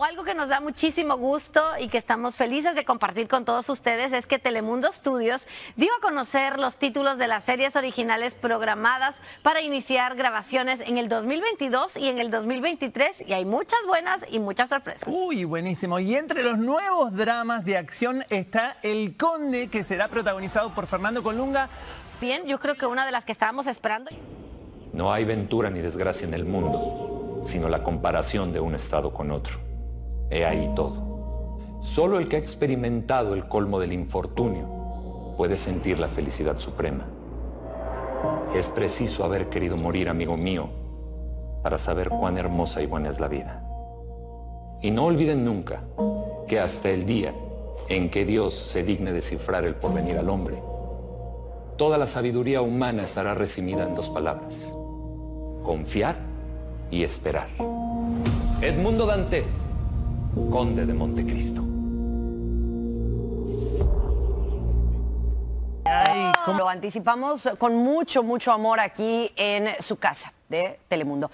O algo que nos da muchísimo gusto y que estamos felices de compartir con todos ustedes es que Telemundo Studios dio a conocer los títulos de las series originales programadas para iniciar grabaciones en el 2022 y en el 2023 y hay muchas buenas y muchas sorpresas. Uy, buenísimo. Y entre los nuevos dramas de acción está El Conde, que será protagonizado por Fernando Colunga. Bien, yo creo que una de las que estábamos esperando. No hay ventura ni desgracia en el mundo, sino la comparación de un estado con otro. He ahí todo. Solo el que ha experimentado el colmo del infortunio puede sentir la felicidad suprema. Es preciso haber querido morir, amigo mío, para saber cuán hermosa y buena es la vida. Y no olviden nunca que hasta el día en que Dios se digne descifrar el porvenir al hombre, toda la sabiduría humana estará resumida en dos palabras. Confiar y esperar. Edmundo Dantes conde de Montecristo. Lo anticipamos con mucho, mucho amor aquí en su casa de Telemundo.